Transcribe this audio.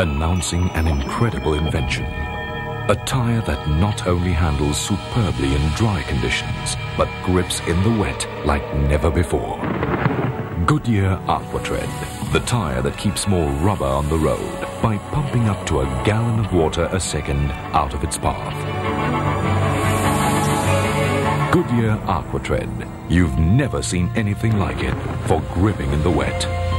announcing an incredible invention. A tire that not only handles superbly in dry conditions, but grips in the wet like never before. Goodyear Aquatred, the tire that keeps more rubber on the road by pumping up to a gallon of water a second out of its path. Goodyear Aquatred. You've never seen anything like it for gripping in the wet.